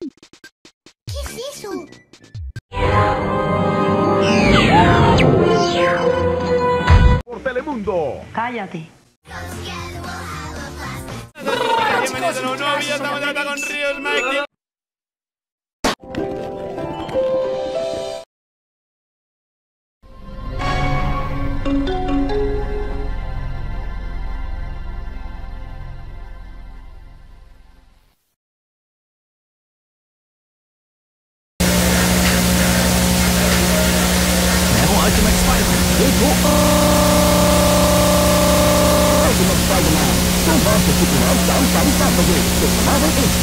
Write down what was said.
¿Qué es eso? Por Telemundo. Cállate. Bienvenidos a un nuevo vídeo, estamos de vuelta con Ríos Mike. Ultimate Spider-Man equal Ultimate Spider-Man Super Superman 闪闪闪的鬼，It's Marvel HQ。